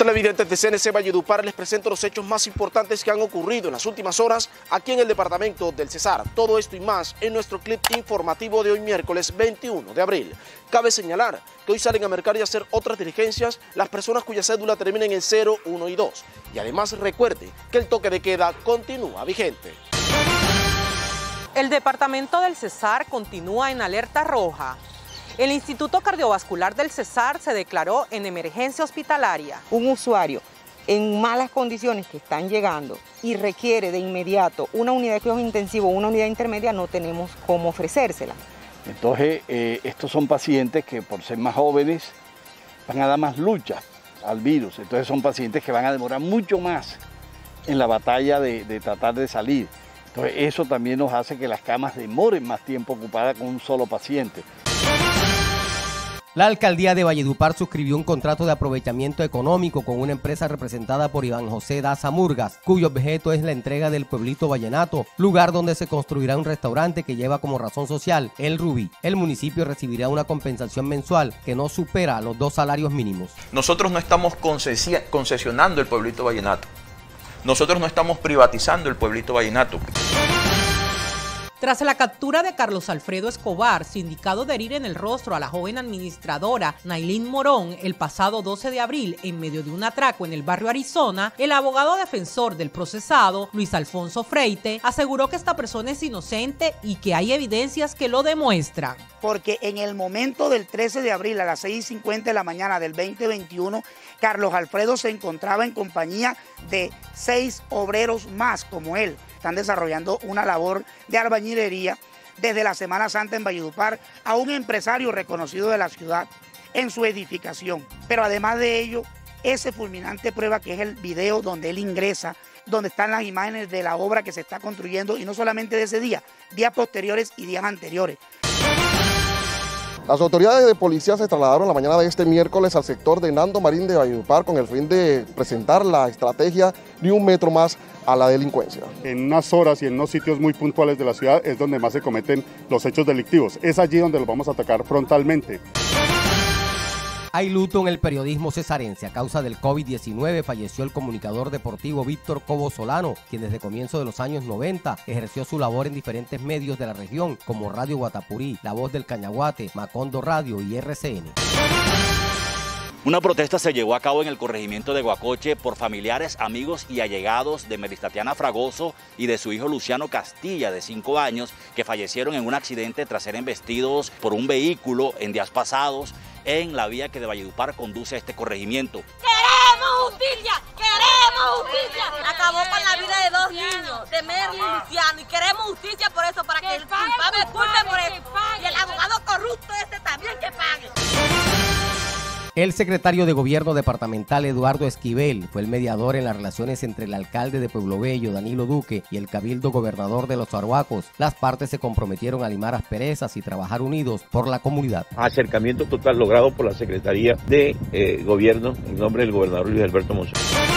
Televidentes de CNC Valledupar les presento los hechos más importantes que han ocurrido en las últimas horas aquí en el departamento del Cesar. Todo esto y más en nuestro clip informativo de hoy miércoles 21 de abril. Cabe señalar que hoy salen a mercar y hacer otras diligencias las personas cuya cédula terminen en 0, 1 y 2. Y además recuerde que el toque de queda continúa vigente. El departamento del Cesar continúa en alerta roja. El Instituto Cardiovascular del Cesar se declaró en emergencia hospitalaria. Un usuario en malas condiciones que están llegando y requiere de inmediato una unidad de cuidados intensivos o una unidad intermedia, no tenemos cómo ofrecérsela. Entonces, eh, estos son pacientes que por ser más jóvenes van a dar más lucha al virus. Entonces son pacientes que van a demorar mucho más en la batalla de, de tratar de salir. Entonces eso también nos hace que las camas demoren más tiempo ocupadas con un solo paciente. La alcaldía de Valledupar suscribió un contrato de aprovechamiento económico con una empresa representada por Iván José Daza Murgas, cuyo objeto es la entrega del pueblito Vallenato, lugar donde se construirá un restaurante que lleva como razón social el Rubí. El municipio recibirá una compensación mensual que no supera los dos salarios mínimos. Nosotros no estamos concesionando el pueblito Vallenato. Nosotros no estamos privatizando el pueblito Vallenato. Tras la captura de Carlos Alfredo Escobar, sindicado de herir en el rostro a la joven administradora Nailín Morón el pasado 12 de abril en medio de un atraco en el barrio Arizona, el abogado defensor del procesado, Luis Alfonso Freite, aseguró que esta persona es inocente y que hay evidencias que lo demuestran. Porque en el momento del 13 de abril a las 6.50 de la mañana del 2021, Carlos Alfredo se encontraba en compañía de seis obreros más como él están desarrollando una labor de albañilería desde la Semana Santa en Valledupar a un empresario reconocido de la ciudad en su edificación. Pero además de ello, ese fulminante prueba que es el video donde él ingresa, donde están las imágenes de la obra que se está construyendo y no solamente de ese día, días posteriores y días anteriores. Las autoridades de policía se trasladaron la mañana de este miércoles al sector de Nando Marín de Valledupar con el fin de presentar la estrategia de un metro más a la delincuencia. En unas horas y en unos sitios muy puntuales de la ciudad es donde más se cometen los hechos delictivos. Es allí donde los vamos a atacar frontalmente. Hay luto en el periodismo cesarense. A causa del COVID-19 falleció el comunicador deportivo Víctor Cobo Solano, quien desde comienzo de los años 90 ejerció su labor en diferentes medios de la región, como Radio Guatapurí, La Voz del Cañaguate, Macondo Radio y RCN. Una protesta se llevó a cabo en el corregimiento de Guacoche por familiares, amigos y allegados de Meristatiana Fragoso y de su hijo Luciano Castilla, de 5 años, que fallecieron en un accidente tras ser embestidos por un vehículo en días pasados en la vía que de Valledupar conduce a este corregimiento. ¡Queremos justicia! ¡Queremos justicia! Acabó con la vida de dos niños, de Merly y Luciano, y queremos justicia por eso, El secretario de Gobierno departamental Eduardo Esquivel fue el mediador en las relaciones entre el alcalde de Pueblo Bello, Danilo Duque, y el cabildo gobernador de los Arhuacos. Las partes se comprometieron a limar asperezas y trabajar unidos por la comunidad. Acercamiento total logrado por la Secretaría de eh, Gobierno en nombre del gobernador Luis Alberto Monsalve.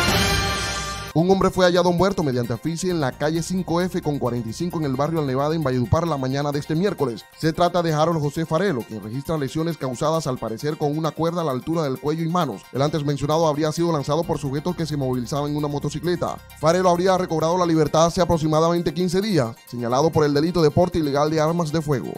Un hombre fue hallado muerto mediante asfixia en la calle 5F con 45 en el barrio El Nevada en Valledupar la mañana de este miércoles. Se trata de Harold José Farelo, quien registra lesiones causadas al parecer con una cuerda a la altura del cuello y manos. El antes mencionado habría sido lanzado por sujetos que se movilizaban en una motocicleta. Farelo habría recobrado la libertad hace aproximadamente 15 días, señalado por el delito de porte ilegal de armas de fuego.